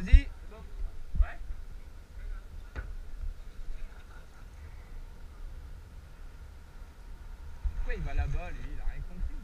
Vas-y. Pourquoi il va là-bas, lui? Il a rien compris.